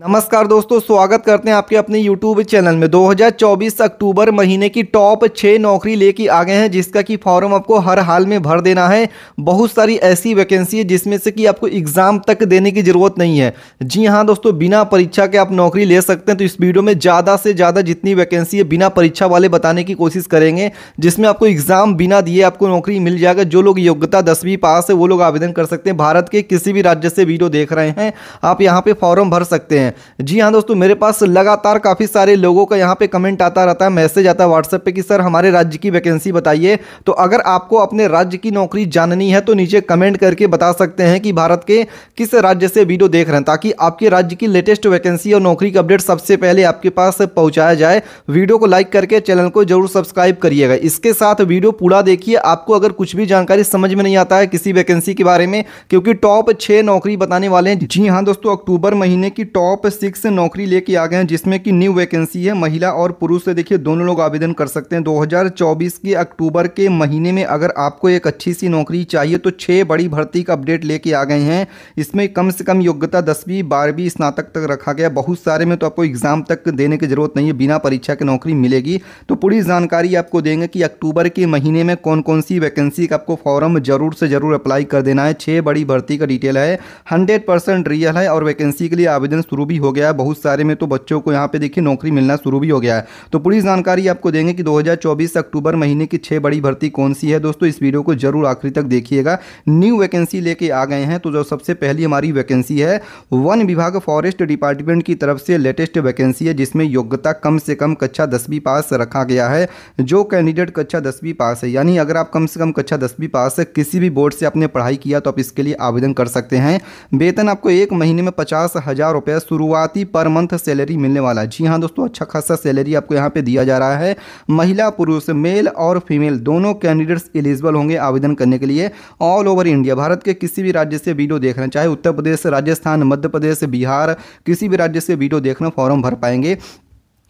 नमस्कार दोस्तों, स्वागत करते हैं आपके अपने YouTube चैनल में। 2024 अक्टूबर महीने की टॉप छः नौकरी लेके आ गए हैं, जिसका कि फॉर्म आपको हर हाल में भर देना है। बहुत सारी ऐसी वैकेंसी है, जिसमें से कि आपको एग्ज़ाम तक देने की ज़रूरत नहीं है। जी हाँ दोस्तों, बिना परीक्षा के आप नौकरी ले सकते हैं तो इस वीडियो में ज़्यादा से ज़्यादा जितनी वैकेंसी है, बिना परीक्षा वाले बताने की कोशिश करेंगे, जिसमें आपको एग्ज़ाम बिना दिए आपको नौकरी मिल जाएगा। जो लोग योग्यता दसवीं पास है, वो लोग आवेदन कर सकते हैं। भारत के किसी भी राज्य से वीडियो देख रहे हैं, आप यहाँ पर फॉर्म भर सकते हैं। हैं। जी हाँ दोस्तों, मेरे पास लगातार काफ़ी सारे लोगों का यहाँ पे कमेंट आता रहता है मैसेज आता है व्हाट्सएप पे कि, सर, हमारे राज्य की वैकेंसी बताइए। तो अगर आपको अपने राज्य की नौकरी जाननी है तो नीचे कमेंट करके बता सकते हैं कि भारत के किस राज्य से वीडियो देख रहे हैं, ताकि आपके राज्य की लेटेस्ट वैकेंसी और नौकरी का अपडेट सबसे पहले आपके पास पहुँचाया जाए। वीडियो को लाइक करके चैनल को ज़रूर सब्सक्राइब करिएगा। इसके साथ वीडियो पूरा देखिए। आपको अगर कुछ भी जानकारी समझ में नहीं आता है किसी वैकेंसी के बारे में, क्योंकि टॉप छः नौकरी बताने वाले हैं। जी हाँ दोस्तों, अक्टूबर महीने की टॉप सिक्स नौकरी लेके आ गए हैं, जिसमें कि न्यू वैकेंसी है, महिला और पुरुष से देखिए दोनों लोग आवेदन कर सकते हैं। 2024 के अक्टूबर के महीने में अगर आपको एक अच्छी सी नौकरी चाहिए तो छः बड़ी भर्ती का अपडेट लेके आ गए हैं। इसमें कम से कम योग्यता दसवीं, बारहवीं स्नातक तक रखा गया। बहुत सारे में तो आपको एग्ज़ाम तक देने की ज़रूरत नहीं है, बिना परीक्षा की नौकरी मिलेगी। तो पूरी जानकारी आपको देंगे कि अक्टूबर के महीने में कौन कौन सी वैकेंसी का आपको फॉर्म ज़रूर से ज़रूर अप्लाई कर देना है। छः बड़ी भर्ती का डिटेल है। हंड्रेड रियल है और वैकेंसी के लिए आवेदन शुरू भी हो गया है। बहुत सारे में तो बच्चों को यहाँ पे देखिए नौकरी मिलना शुरू भी हो गया है। तो पूरी जानकारी आपको देंगे कि 2024 अक्टूबर महीने की छह बड़ी भर्ती कौन सी है। दोस्तों, इस वीडियो को ज़रूर आखिरी तक देखिएगा। न्यू वैकेंसी लेके आ गए हैं। तो जो सबसे पहली हमारी वैकेंसी है, वन विभाग फॉरेस्ट डिपार्टमेंट की तरफ़ से लेटेस्ट वैकेंसी है, जिसमें योग्यता कम से कम कक्षा दसवीं पास रखा गया है। जो कैंडिडेट कक्षा दसवीं पास है, यानी अगर आप कम से कम कक्षा दसवीं पास है किसी भी बोर्ड से आपने पढ़ाई किया तो आप इसके लिए आवेदन कर सकते हैं। वेतन आपको एक महीने में पचास हज़ार रुपये शुरुआती पर मंथ सैलरी मिलने वाला जी हाँ दोस्तों अच्छा खासा सैलरी आपको यहाँ पे दिया जा रहा है। महिला, पुरुष, मेल और फीमेल दोनों कैंडिडेट्स एलिजिबल होंगे आवेदन करने के लिए ऑल ओवर इंडिया। भारत के किसी भी राज्य से वीडियो देखना, चाहे उत्तर प्रदेश, राजस्थान, मध्य प्रदेश, बिहार, किसी भी राज्य से वीडियो देखना फॉर्म भर पाएँगे।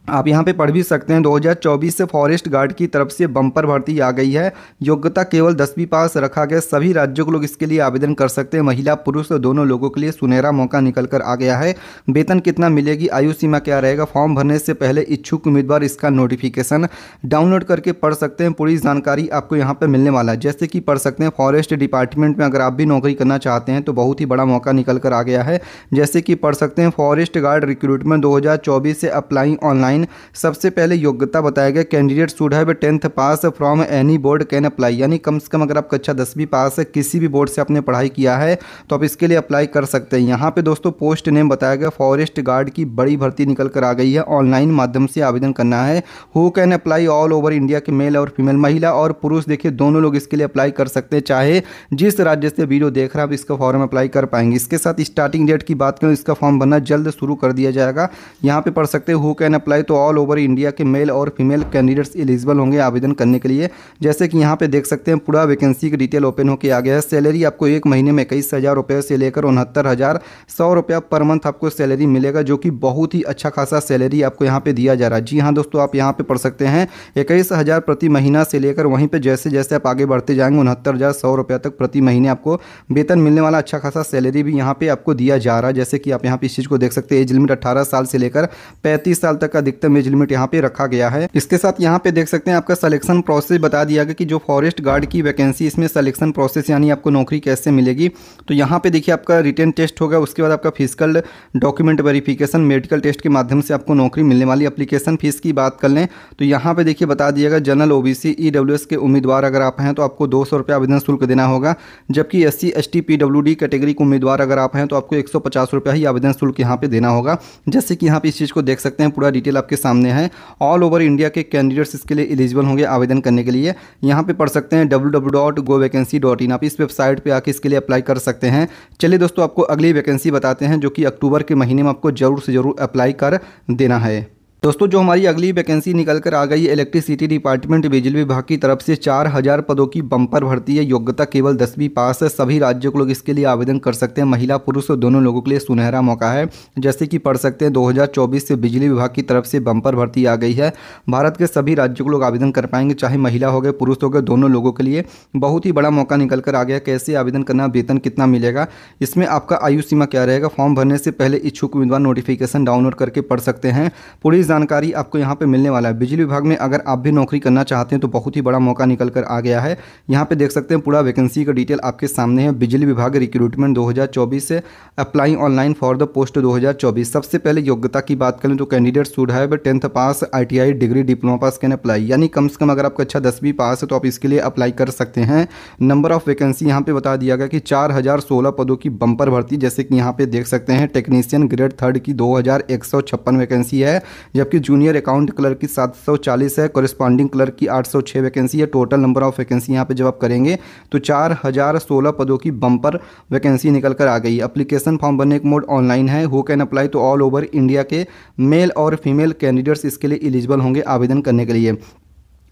आप यहाँ पे पढ़ भी सकते हैं। 2024 से फॉरेस्ट गार्ड की तरफ़ से बम्पर भर्ती आ गई है। योग्यता केवल दसवीं पास रखा गया। सभी राज्यों के लोग इसके लिए आवेदन कर सकते हैं। महिला, पुरुष दोनों लोगों के लिए सुनहरा मौका निकल कर आ गया है। वेतन कितना मिलेगी? आयु सीमा क्या रहेगा? फॉर्म भरने से पहले इच्छुक उम्मीदवार इसका नोटिफिकेशन डाउनलोड करके पढ़ सकते हैं। पूरी जानकारी आपको यहाँ पर मिलने वाला है। जैसे कि पढ़ सकते हैं, फॉरेस्ट डिपार्टमेंट में अगर आप भी नौकरी करना चाहते हैं तो बहुत ही बड़ा मौका निकल कर आ गया है। जैसे कि पढ़ सकते हैं, फॉरेस्ट गार्ड रिक्रूटमेंट दो हज़ार चौबीस से अप्लाई ऑनलाइन ऑनलाइन सबसे पहले योग्यता बताया गया candidate should have tenth pass from any board can apply यानी कम से कम अगर आप कक्षा दसवीं पास है किसी भी बोर्ड से आपने पढ़ाई किया है तो आप इसके लिए अप्लाई कर सकते हैं। यहाँ पे दोस्तों पोस्ट नेम बताया गया फॉरेस्ट गार्ड की बड़ी भर्ती निकल कर आ गई है। ऑनलाइन माध्यम से आवेदन करना है। Who can apply all over India के मेल और फीमेल महिला और पुरुष, देखिए, दोनों लोग इसके लिए अप्लाई कर सकते हैं। चाहे जिस राज्य से वीडियो देख रहे हैं, आप इसका फॉर्म अप्लाई कर पाएँगे। इसके साथ स्टार्टिंग डेट की बात करें, इसका फॉर्म भरना जल्द शुरू कर दिया जाएगा। यहाँ पे पढ़ सकते हैं हु कैन अप्लाई तो ऑल ओवर इंडिया के मेल और फीमेल कैंडिडेट्स एलिजिबल होंगे आवेदन करने के लिए। जैसे कि यहाँ पे देख सकते हैं, पूरा वैकेंसी की डिटेल ओपन होकर आ गया है। सैलरी आपको एक महीने में इक्कीस हज़ार रुपये से लेकर उनहत्तर हज़ार, सौ रुपया पर मंथ आपको सैलरी मिलेगा, जो कि बहुत ही अच्छा खासा सैलरी आपको यहाँ पे दिया जा रहा है। जी हाँ दोस्तों, आप यहाँ पे पढ़ सकते हैं, इक्कीस प्रति महीना से लेकर वहीं पर जैसे जैसे आप आगे बढ़ते जाएँगे, उनहत्तर हज़ार तक प्रति महीने आपको वेतन मिलने वाला अच्छा खासा सैलरी भी यहाँ पे आपको दिया जा रहा है। जैसे कि आप यहाँ पे इस चीज़ को देख सकते हैं एज लिमिट अट्ठारह साल से लेकर पैंतीस साल तक अधिकतम एज लिमिट यहाँ पे रखा गया है। इसके साथ यहाँ पे देख सकते हैं आपका सिलेक्शन प्रोसेस बता दिया गया कि जो फॉरेस्ट गार्ड की वैकेंसी इसमें सिलेक्शन प्रोसेस यानी आपको नौकरी कैसे मिलेगी। तो यहाँ पे देखिए आपका रिटर्न टेस्ट होगा, उसके बाद आपका physical document verification medical test के माध्यम से आपको नौकरी मिलने वाली अप्लीकेशन फ़ीस की बात कर लें। तो यहाँ पे देखिए बता दिएगा जनरल ओबीसी ईडब्ल्यूएस के उम्मीदवार अगर आप हैं तो आपको दो सौ आवेदन शुल्क देना होगा। जबकि एस सी एस कैटेगरी के उम्मीदवार अगर आप हैं तो आपको एक सौ पचास रुपया ही आवेदन शुल्क यहाँ पे देना होगा। जैसे कि यहाँ पे इस चीज़ को देख सकते हैं, पूरा डिटेल आपके सामने है। ऑल ओवर इंडिया के कैंडिडेट्स इसके लिए एलिजिबल होंगे आवेदन करने के लिए। यहाँ पे पढ़ सकते हैं डब्ल्यू आप इस वेबसाइट पे आके इसके लिए अप्लाई कर सकते हैं। चलिए दोस्तों, आपको अगली वैकेंसी बताते हैं, जो कि अक्टूबर के महीने में आपको ज़रूर से ज़रूर अप्लाई कर देना है। दोस्तों, जो हमारी अगली वैकेंसी निकल कर आ गई है इलेक्ट्रिसिटी डिपार्टमेंट बिजली विभाग की तरफ़ से चार हज़ार पदों की बंपर भर्ती है। योग्यता केवल दसवीं पास है। सभी राज्यों के लोग इसके लिए आवेदन कर सकते हैं। महिला, पुरुष दोनों लोगों के लिए सुनहरा मौका है। जैसे कि पढ़ सकते हैं, दो हज़ार चौबीस से बिजली विभाग की तरफ़ से बंपर भर्ती आ गई है। भारत के सभी राज्यों के लोग आवेदन कर पाएँगे, चाहे महिला हो गए, पुरुष हो गए, दोनों लोगों के लिए। बहुत ही बड़ा मौका निकल कर आ गया कैसे आवेदन करना, वेतन कितना मिलेगा, इसमें आपका आयु सीमा क्या रहेगा? फॉर्म भरने से पहले इच्छुक उम्मीदवार नोटिफिकेशन डाउनलोड करके पढ़ सकते हैं। पूरी जानकारी आपको यहाँ पे मिलने वाला है। बिजली विभाग में अगर आप भी नौकरी करना चाहते हैं तो बहुत ही बड़ा मौका निकल कर आ गया है। यहाँ पे देख सकते हैं, पूरा वैकेंसी का डिटेल आपके सामने है। बिजली विभाग रिक्रूटमेंट 2024 से apply online for the post 2024 सबसे पहले योग्यता की बात करें तो candidate should have tenth pass I degree diploma pass can apply यानी कम से कम अगर आपका अच्छा दसवीं पास है तो आप इसके लिए अप्लाई कर सकते हैं। नंबर ऑफ़ वैकेंसी यहाँ पे बता दिया गया कि चार हज़ार सोलह पदों की बंपर भर्ती, जैसे कि यहाँ पे देख सकते हैं टेक्नीशियन ग्रेड थर्ड की दो हज़ार एक सौ छप्पन वैकेंसी है। जबकि जूनियर अकाउंट क्लर्क की 740 है कॉरेस्पॉन्डिंग क्लर्क की 806 वैकेंसी है। टोटल नंबर ऑफ़ वैकेंसी यहाँ पे जब आप करेंगे तो चार हज़ार सोलह पदों की बम्पर वैकेंसी निकल कर आ गई अप्लीकेशन फॉर्म भरने का मोड ऑनलाइन है। हु कैन अप्लाई तो ऑल ओवर इंडिया के मेल और फीमेल कैंडिडेट्स इसके लिए एलिजिबल होंगे आवेदन करने के लिए।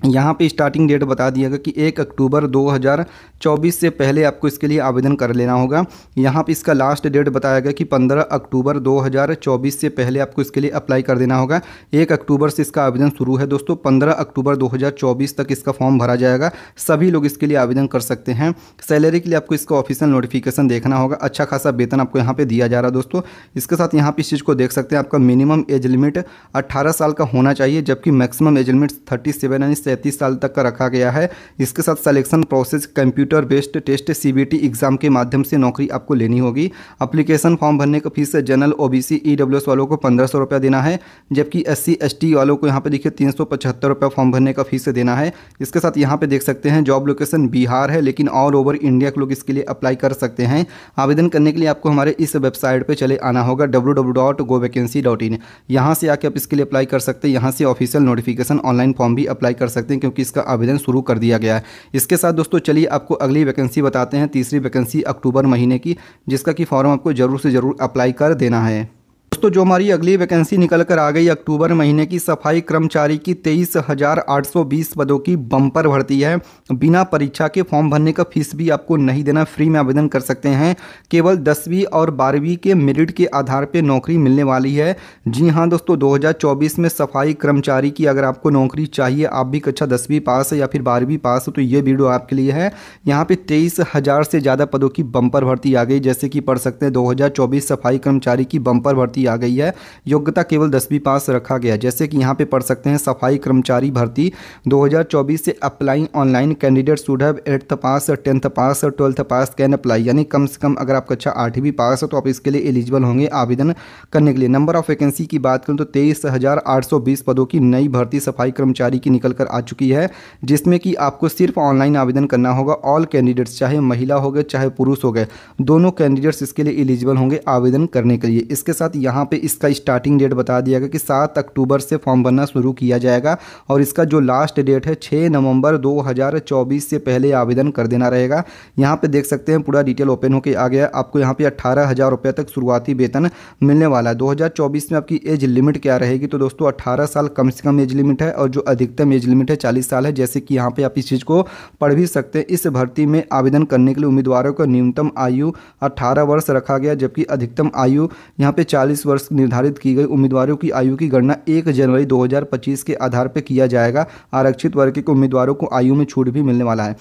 यहाँ पे स्टार्टिंग डेट बता दिया गया कि एक अक्टूबर 2024 से पहले आपको इसके लिए आवेदन कर लेना होगा। यहाँ पे इसका लास्ट डेट बताया गया कि 15 अक्टूबर 2024 से पहले आपको इसके लिए अप्लाई कर देना होगा। एक अक्टूबर से इसका आवेदन शुरू है दोस्तों 15 अक्टूबर 2024 तक इसका फॉर्म भरा जाएगा। सभी लोग इसके लिए आवेदन कर सकते हैं। सैलरी के लिए आपको इसका ऑफिशियल नोटिफिकेशन देखना होगा। अच्छा खासा वेतन आपको यहाँ पर दिया जा रहा है दोस्तों। इसके साथ यहाँ पर इस चीज़ को देख सकते हैं, आपका मिनिमम एज लिमिट अट्ठारह साल का होना चाहिए, जबकि maximum age limit thirty seven सैंतीस साल तक का रखा गया है। इसके साथ selection process computer based test CBT exam के माध्यम से नौकरी आपको लेनी होगी। अप्लीकेशन फॉर्म भरने का फ़ीस जनरल ओबीसी ईडब्ल्यूएस वालों को पंद्रह सौ देना है, जबकि एस सी वालों को यहाँ पे देखिए तीन सौ फॉर्म भरने का फ़ीस देना है। इसके साथ यहाँ पे देख सकते हैं जॉब लोकेशन बिहार है, लेकिन ऑल ओवर इंडिया के लोग इसके लिए अप्लाई कर सकते हैं। आवेदन करने के लिए आपको हमारे इस वेबसाइट पर चले आना होगा डब्ल्यू यहाँ से आके आप इसके लिए अप्लाई कर सकते हैं, यहाँ से ऑफिशियल नोटिफिकेशन ऑनलाइन फॉर्म भी अप्लाई कर सकते हैं क्योंकि क्योंकि इसका आवेदन शुरू कर दिया गया है। इसके साथ दोस्तों, चलिए आपको अगली वैकेंसी बताते हैं, तीसरी वैकेंसी अक्टूबर महीने की, जिसका कि फॉर्म आपको ज़रूर से ज़रूर अप्लाई कर देना है। दोस्तों, जो हमारी अगली वैकेंसी निकल कर आ गई अक्टूबर महीने की, सफ़ाई कर्मचारी की तेईस हज़ार आठ सौ बीस पदों की बम्पर भर्ती है। बिना परीक्षा के फॉर्म भरने का फ़ीस भी आपको नहीं देना फ्री में आवेदन कर सकते हैं। केवल दसवीं और बारहवीं के मेरिट के आधार पर नौकरी मिलने वाली है। जी हाँ दोस्तों, दो हज़ार चौबीस में सफ़ाई कर्मचारी की अगर आपको नौकरी चाहिए, आप भी कक्षा दसवीं पास या फिर बारहवीं पास हो तो ये वीडियो आपके लिए है। यहाँ पे तेईस हज़ार से ज़्यादा पदों की बम्पर भर्ती आ गई, जैसे कि पढ़ सकते हैं, दो हज़ार चौबीस सफ़ाई कर्मचारी की बम्पर भर्ती आ गई है। योग्यता केवल दसवीं पास रखा गया जैसे कि यहाँ पे पढ़ सकते हैं, सफ़ाई कर्मचारी भर्ती 2024 से apply online candidate should have eighth pass, tenth pass, twelfth pass, can apply. यानी कम से कम अगर आपका अच्छा आठवीं पास है तो आप इसके लिए एलिजिबल होंगे आवेदन करने के लिए। नंबर ऑफ़ वैकेंसी की बात करें तो तेईस पदों की नई भर्ती सफ़ाई कर्मचारी की निकल आ चुकी है, जिसमें कि आपको सिर्फ़ ऑनलाइन आवेदन करना होगा। ऑल कैंडिडेट्स, चाहे महिला हो गए, चाहे पुरुष हो गए, दोनों कैंडिडेट्स इसके लिए एलिजिबल होंगे आवेदन करने के लिए। इसके साथ यहाँ पे इसका स्टार्टिंग डेट बता दिया गया कि सात अक्टूबर से फॉर्म भरना शुरू किया जाएगा और इसका जो लास्ट डेट है छः नवंबर 2024 से पहले आवेदन कर देना रहेगा। यहाँ पे देख सकते हैं, पूरा डिटेल ओपन होकर आ गया आपको यहाँ पे अट्ठारह हज़ार रुपये तक शुरुआती वेतन मिलने वाला है। दो में आपकी एज लिमिट क्या रहेगी? तो दोस्तों अट्ठारह साल कम से कम एज लिमिट है और जो अधिकतम एज लिमिट है, चालीस साल है। जैसे कि यहाँ पर आप इस चीज़ को पढ़ भी सकते हैं। इस भर्ती में आवेदन करने के लिए उम्मीदवारों का न्यूनतम आयु अट्ठारह वर्ष रखा गया, जबकि अधिकतम आयु यहाँ पे चालीस वर्ष निर्धारित की गई उम्मीदवारों की आयु की गणना एक जनवरी 2025 के आधार पर किया जाएगा। आरक्षित वर्ग के उम्मीदवारों को आयु में छूट भी मिलने वाला है।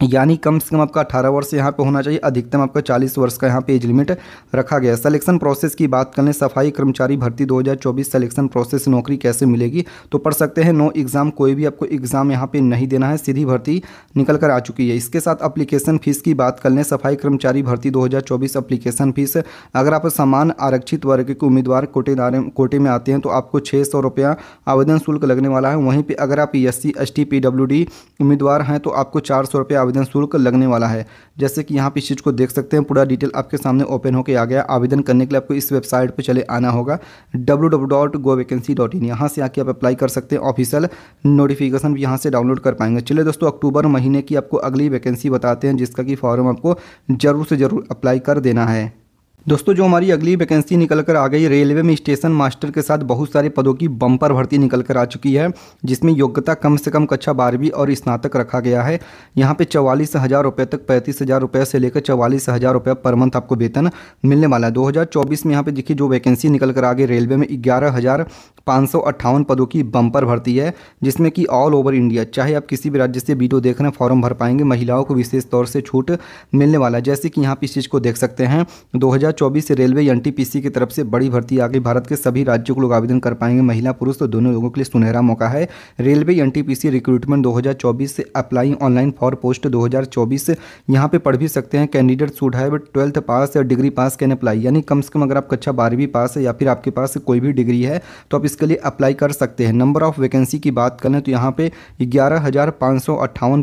यानी कम से कम आपका 18 वर्ष यहाँ पे होना चाहिए, अधिकतम आपका 40 वर्ष का यहाँ पे एज लिमिट रखा गया है। सिलेक्शन प्रोसेस की बात करें सफ़ाई कर्मचारी भर्ती 2024 सिलेक्शन प्रोसेस नौकरी कैसे मिलेगी? तो पढ़ सकते हैं, नो एग्ज़ाम कोई भी आपको एग्ज़ाम यहाँ पे नहीं देना है, सीधी भर्ती निकल कर आ चुकी है। इसके साथ अप्लीकेशन फ़ीस की बात कर लें, सफ़ाई कर्मचारी भर्ती दो अप्लीकेशन फ़ीस अगर आप समान आरक्षित वर्ग के उम्मीदवार कोटेदार कोटे में आते हैं तो आपको छः सौ रुपया आवेदन शुल्क लगने वाला है। वहीं पर अगर आप S C S T P D उम्मीदवार हैं तो आपको चार सौ रुपया आवेदन शुल्क लगने वाला है। जैसे कि यहाँ पे चीज़ को देख सकते हैं, पूरा डिटेल आपके सामने ओपन होकर आ गया। आवेदन करने के लिए आपको इस वेबसाइट पर चले आना होगा W W dot go vacancy dot in यहाँ से आके आप अप्लाई कर सकते हैं ऑफिशियल नोटिफिकेशन भी यहाँ से डाउनलोड कर पाएँगे। चलिए दोस्तों, अक्टूबर महीने की आपको अगली वैकेंसी बताते हैं, जिसका कि फॉर्म आपको ज़रूर से ज़रूर अप्लाई कर देना है। दोस्तों, जो हमारी अगली वैकेंसी निकल कर आ गई रेलवे में स्टेशन मास्टर के साथ बहुत सारे पदों की बम्पर भर्ती निकल कर आ चुकी है, जिसमें योग्यता कम से कम कक्षा बारहवीं और स्नातक रखा गया है। यहाँ पे चवालीस हज़ार रुपये तक पैंतीस हज़ार रुपये से लेकर चवालीस हज़ार रुपये पर मंथ आपको वेतन मिलने वाला है। दो हज़ार चौबीस में यहाँ पे देखिए, जो वैकेंसी निकल कर आ गई रेलवे में ग्यारह हज़ार सौ अट्ठावन पदों की बम्पर भर्ती है, जिसमें कि ऑल ओवर इंडिया चाहे आप किसी भी राज्य से वीडियो देख रहे हैं फॉर्म भर पाएँगे, महिलाओं को विशेष तौर से छूट मिलने वाला है। जैसे कि यहाँ पे इस चीज़ को देख सकते हैं 2024 से रेलवे एनटीपीसी की तरफ़ से बड़ी भर्ती आ गई। भारत के सभी राज्यों को लोग आवेदन कर पाएँगे। महिला, पुरुष तो दोनों लोगों के लिए सुनहरा मौका है। रेलवे एनटीपीसी रिक्रूटमेंट 2024 से अप्लाई ऑनलाइन फॉर पोस्ट 2024 यहाँ पे पढ़ भी सकते हैं। Candidate should have twelfth pass या डिग्री पास कैन अप्लाई यानी कम से कम अगर आप कक्षा बारहवीं पास है या फिर आपके पास कोई भी डिग्री है तो आप इसके लिए अप्लाई कर सकते हैं। नंबर ऑफ़ वैकेंसी की बात करें तो यहाँ पे ग्यारह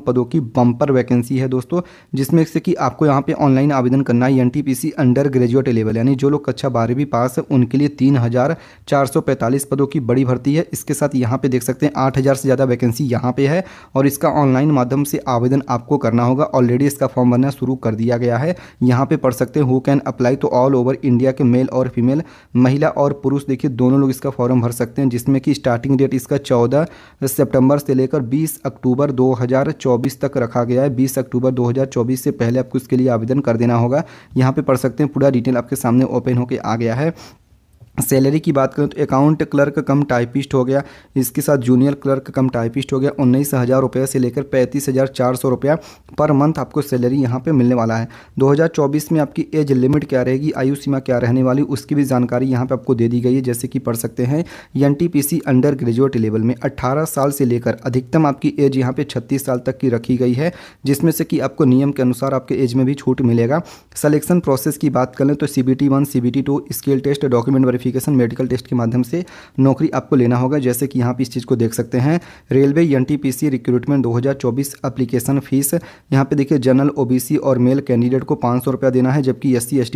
पदों की बम्पर वैकेंसी है दोस्तों, जिसमें से कि आपको यहाँ पे ऑनलाइन आवेदन करना है। एनटीपीसी अंडर ग्रेजुएट लेवल यानी जो लोग कक्षा बारहवीं पास है, उनके लिए तीन हज़ार चार सौ पैंतालीस पदों की बड़ी भर्ती है। इसके साथ यहाँ पे देख सकते हैं, आठ हज़ार से ज़्यादा वैकेंसी यहाँ पे है और इसका ऑनलाइन माध्यम से आवेदन आपको करना होगा। ऑलरेडी इसका फॉर्म भरना शुरू कर दिया गया है। यहाँ पे पढ़ सकते हैं हु कैन अप्लाई तो ऑल ओवर इंडिया के मेल और फीमेल महिला और पुरुष। देखिए, दोनों लोग इसका फॉर्म भर सकते हैं, जिसमें कि स्टार्टिंग डेट इसका चौदह सितंबर से लेकर बीस अक्टूबर दो हज़ार चौबीस तक रखा गया है। बीस अक्टूबर दो हज़ार चौबीस से पहले आपको इसके लिए आवेदन कर देना होगा। यहाँ पे पढ़ सकते हैं, पूरा डिटेल आपके सामने ओपन होकर आ गया है। सैलरी की बात करें तो अकाउंट क्लर्क कम टाइपिस्ट हो गया, इसके साथ जूनियर क्लर्क कम टाइपिस्ट हो गया, उन्नीस हज़ार रुपये से लेकर पैंतीस हज़ार चार सौ रुपया पर मंथ आपको सैलरी यहाँ पे मिलने वाला है। 2024 में आपकी एज लिमिट क्या रहेगी, आयु सीमा क्या रहने वाली, उसकी भी जानकारी यहाँ पे आपको दे दी गई है, जैसे कि पढ़ सकते हैं एनटीपीसी अंडर ग्रेजुएट लेवल में अट्ठारह साल से लेकर अधिकतम आपकी एज यहाँ पर छत्तीस साल तक की रखी गई है, जिसमें से कि आपको नियम के अनुसार आपके एज में भी छूट मिलेगा। सलेक्शन प्रोसेस की बात करें तो C B T one C B T two skill test document verification medical test के माध्यम से नौकरी आपको लेना होगा। जैसे कि यहाँ पे इस चीज़ को देख सकते हैं। Railway NTPC recruitment 2024 application fees यहाँ पे देखिए जनरल ओबीसी और मेल कैंडिडेट को पाँच सौ देना है, जबकि एस सी एस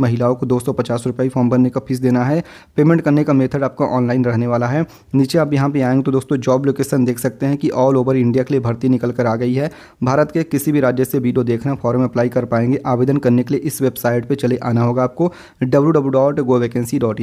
महिलाओं को दो सौ फॉर्म भरने का फ़ीस देना है। पेमेंट करने का मेथड आपका ऑनलाइन रहने वाला है। नीचे आप यहाँ पे आएँगे तो दोस्तों जॉब लोकेशन देख सकते हैं कि ऑल ओवर इंडिया के लिए भर्ती निकल कर आ गई है। भारत के किसी भी राज्य से वीडियो देखना फॉर्म अप्लाई कर पाएँगे। आवेदन करने के लिए इस वेबसाइट पर चले आना होगा आपको। डब्ल्यू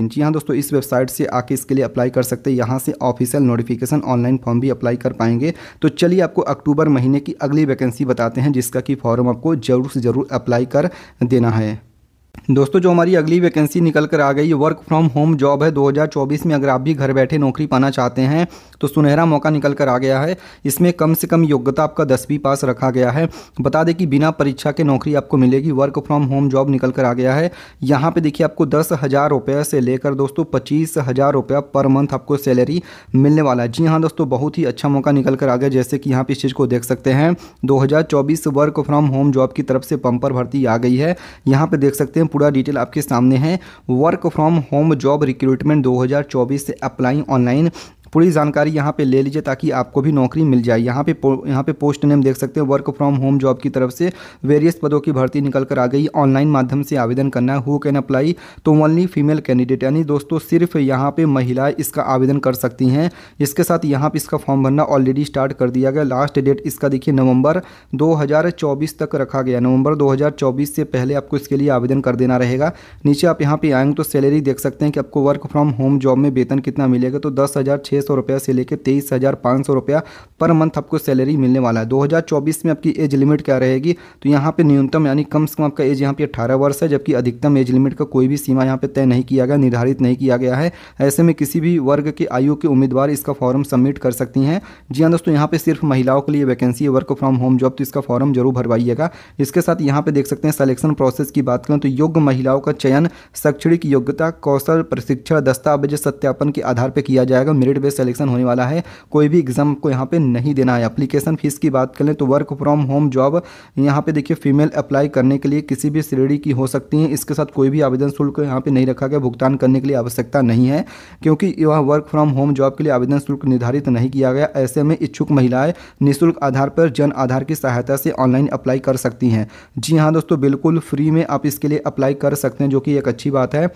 इन जी हाँ दोस्तों, इस वेबसाइट से आके इसके लिए अप्लाई कर सकते हैं। यहाँ से ऑफिशियल नोटिफिकेशन ऑनलाइन फॉर्म भी अप्लाई कर पाएँगे। तो चलिए आपको अक्टूबर महीने की अगली वैकेंसी बताते हैं, जिसका कि फॉर्म आपको ज़रूर से ज़रूर अप्लाई कर देना है। दोस्तों, जो हमारी अगली वैकेंसी निकल कर आ गई वर्क फ्रॉम होम जॉब है। 2024 में अगर आप भी घर बैठे नौकरी पाना चाहते हैं तो सुनहरा मौका निकल कर आ गया है। इसमें कम से कम योग्यता आपका दसवीं पास रखा गया है। बता दें कि बिना परीक्षा के नौकरी आपको मिलेगी। वर्क फ्रॉम होम जॉब निकल कर आ गया है। यहाँ पर देखिए, आपको दस हज़ार से लेकर दोस्तों, पच्चीस हज़ार रुपया पर मंथ आपको सैलरी मिलने वाला है। जी हाँ दोस्तों, बहुत ही अच्छा मौका निकल कर आ गया। जैसे कि यहाँ पे इस चीज़ को देख सकते हैं, दो हज़ार चौबीस वर्क फ्रॉम होम जॉब की तरफ़ से पंपर भर्ती आ गई है। यहाँ पे देख सकते हैं पूरा डिटेल आपके सामने है। Work from home job recruitment 2024 से अप्लाई ऑनलाइन पूरी जानकारी यहाँ पे ले लीजिए ताकि आपको भी नौकरी मिल जाए। यहाँ पे यहाँ पे पोस्ट नेम देख सकते हैं। वर्क फ्रॉम होम जॉब की तरफ़ से वेरियस पदों की भर्ती निकल कर आ गई। ऑनलाइन माध्यम से आवेदन करना है। हु कैन अप्लाई तो ओनली फीमेल कैंडिडेट यानी दोस्तों, सिर्फ़ यहाँ पे महिलाएँ इसका आवेदन कर सकती हैं। इसके साथ यहाँ पे इसका फॉर्म भरना ऑलरेडी स्टार्ट कर दिया गया। लास्ट डेट इसका देखिए, नवंबर 2024 तक रखा गया। नवंबर 2024 से पहले आपको इसके लिए आवेदन कर देना रहेगा। नीचे आप यहाँ पे आएँगे तो सैलरी देख सकते हैं कि आपको वर्क फ्रॉम होम जॉब में वेतन कितना मिलेगा। तो दस हज़ार छः सौ रुपया से लेकर तेईस हज़ार पाँच सौ रुपया पर मंथ आपको सैलरी मिलने वाला है। 2024 में आपकी एज लिमिट क्या रहेगी? तो यहाँ पे न्यूनतम यानी कम से कम आपका एज यहाँ पे अठारह वर्ष है, जबकि अधिकतम एज लिमिट का कोई भी सीमा यहाँ पे तय नहीं किया गया, निर्धारित नहीं किया गया है। ऐसे में किसी भी वर्ग के आयु के उम्मीदवार इसका फॉर्म सबमिट कर सकती हैं। जी हाँ दोस्तों, यहाँ पे सिर्फ़ महिलाओं के लिए वैकेंसी है वर्क फ्रॉम होम जॉब तो इसका फॉर्म ज़रूर भरवाइएगा। इसके साथ यहाँ पे देख सकते हैं सलेक्शन प्रोसेस की बात करें तो योग्य महिलाओं का चयन, शैक्षणिक योग्यता, कौशल प्रशिक्षण, दस्तावेज़ सत्यापन के आधार पर किया जाएगा। मेरिट बेस्ड सिलेक्शन होने वाला है। कोई भी एग्ज़ाम को यहाँ पे नहीं देना है। एप्लीकेशन फ़ीस की बात करें तो वर्क फ्रॉम होम जॉब यहाँ पे देखिए फीमेल अप्लाई करने के लिए किसी भी श्रेणी की हो सकती है। इसके साथ कोई भी आवेदन शुल्क यहाँ पे नहीं रखा गया। भुगतान करने के लिए आवश्यकता नहीं है। क्योंकि यह वर्क फ्रॉम होम जॉब के लिए आवेदन शुल्क निर्धारित नहीं किया गया। ऐसे में इच्छुक महिलाएँ निःशुल्क आधार पर जन आधार की सहायता से ऑनलाइन अप्लाई कर सकती हैं। जी हाँ दोस्तों, बिल्कुल फ्री में आप इसके लिए अप्लाई कर सकते हैं, जो कि एक अच्छी बात है।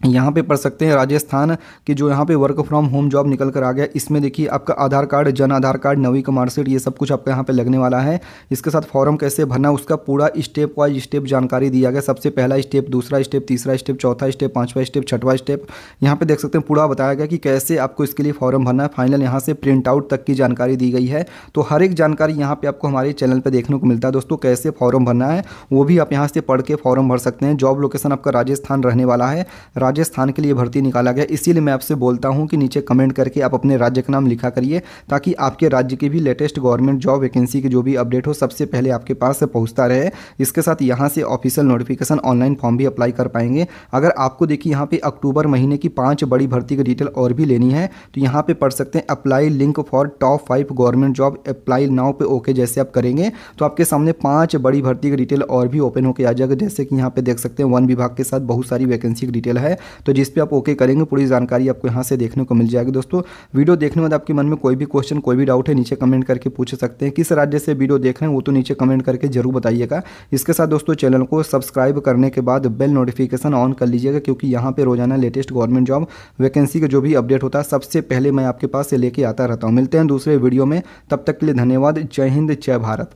यहाँ पे पढ़ सकते हैं राजस्थान की जो यहाँ पे वर्क फ्रॉम होम जॉब निकल कर आ गया। इसमें देखिए आपका आधार कार्ड, जन आधार कार्ड, नवी का मार्कशीट ये सब कुछ आपका यहाँ पे लगने वाला है। इसके साथ फॉर्म कैसे भरना उसका पूरा स्टेप वाइज स्टेप जानकारी दिया गया। सबसे पहला स्टेप दूसरा स्टेप तीसरा स्टेप चौथा स्टेप पाँचवा स्टेप छठवा स्टेप यहाँ पर देख सकते हैं पूरा बताया गया कि कैसे आपको इसके लिए फॉर्म भरना है। फाइनल यहाँ से प्रिंट आउट तक की जानकारी दी गई है। तो हर एक जानकारी यहाँ पर आपको हमारे चैनल पर देखने को मिलता है। दोस्तों, कैसे फॉर्म भरना है, वो भी आप यहाँ से पढ़ के फॉर्म भर सकते हैं। जॉब लोकेशन आपका राजस्थान रहने वाला है। राजस्थान के लिए भर्ती निकाला गया। इसीलिए मैं आपसे बोलता हूँ कि नीचे कमेंट करके आप अपने राज्य का नाम लिखा करिए, ताकि आपके राज्य की भी लेटेस्ट गवर्नमेंट जॉब वैकेंसी की जो भी अपडेट हो, सबसे पहले आपके पास पहुँचता रहे। इसके साथ यहाँ से ऑफिशियल नोटिफिकेशन ऑनलाइन फॉर्म भी अप्लाई कर पाएँगे। अगर आपको देखिए यहाँ पे अक्टूबर महीने की पाँच बड़ी भर्ती की डिटेल और भी लेनी है तो यहाँ पे पढ़ सकते हैं apply link for top five government job apply now पे ओके जैसे आप करेंगे तो आपके सामने पाँच बड़ी भर्ती की डिटेल और भी ओपन होकर आ जाएगा। जैसे कि यहाँ पे देख सकते हैं, वन विभाग के साथ बहुत सारी वैकेंसी की डिटेल है। तो जिस पे आप ओके करेंगे, पूरी जानकारी आपको यहाँ से देखने को मिल जाएगी। दोस्तों, वीडियो देखने बाद आपके मन में कोई भी क्वेश्चन कोई भी डाउट है, नीचे कमेंट करके पूछ सकते हैं। किस राज्य से वीडियो देख रहे हैं, वो तो नीचे कमेंट करके ज़रूर बताइएगा। इसके साथ दोस्तों चैनल को सब्सक्राइब करने के बाद बेल नोटिफिकेशन ऑन कर लीजिएगा, क्योंकि यहाँ पर रोज़ाना लेटेस्ट गवर्नमेंट जॉब वैकेंसी का जो भी अपडेट होता है, सबसे पहले मैं आपके पास से लेके आता रहता हूँ। मिलते हैं दूसरे वीडियो में, तब तक के लिए धन्यवाद। जय हिंद, जय भारत।